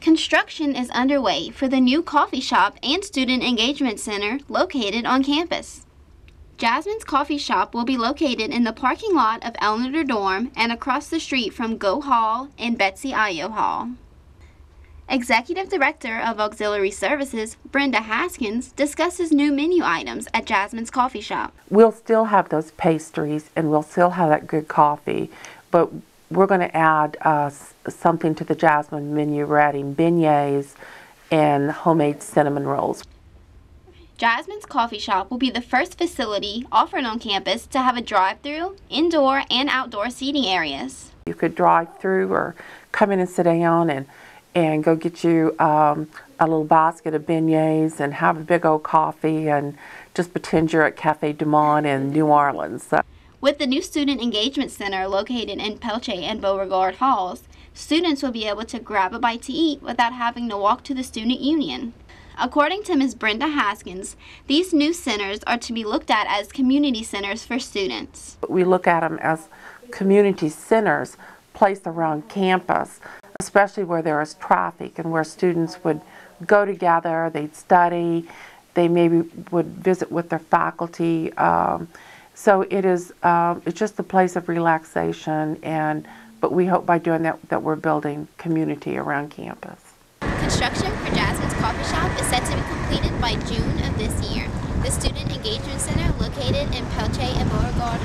Construction is underway for the new coffee shop and student engagement center located on campus. Jasmine's Coffee Shop will be located in the parking lot of Ellender Dorm and across the street from Gouaux Hall and Betsy Ayo Hall. Executive Director of Auxiliary Services, Brenda Haskins, discusses new menu items at Jasmine's Coffee Shop. We'll still have those pastries and we'll still have that good coffee, but we're going to add uh, something to the Jasmine menu. We're adding beignets and homemade cinnamon rolls. Jasmine's Coffee Shop will be the first facility offered on campus to have a drive-through, indoor, and outdoor seating areas. You could drive through or come in and sit down and, and go get you um, a little basket of beignets and have a big old coffee and just pretend you're at Cafe Du Monde in New Orleans. So With the new Student Engagement Center located in Pelche and Beauregard Halls, students will be able to grab a bite to eat without having to walk to the Student Union. According to Ms. Brenda Haskins, these new centers are to be looked at as community centers for students. we look at them as community centers placed around campus, especially where there is traffic and where students would go together, they'd study, they maybe would visit with their faculty. Um, so it is, um, it's just a place of relaxation, and but we hope by doing that that we're building community around campus. Construction for Jasmine's Coffee Shop is set to be completed by June of this year. The Student Engagement Center, located in Pelche and Beauregard,